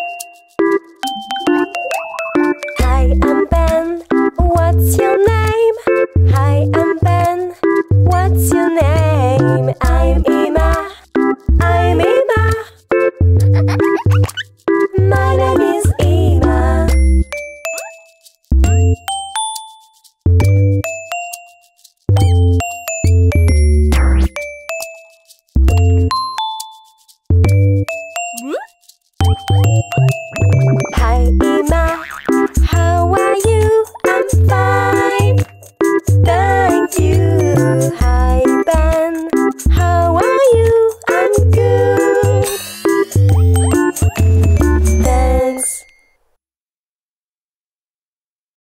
you.